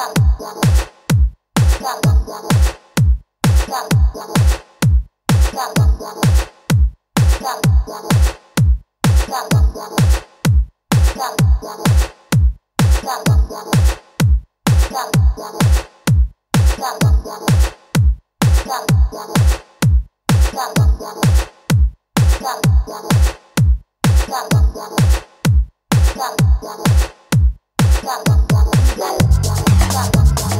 Bye. Bye.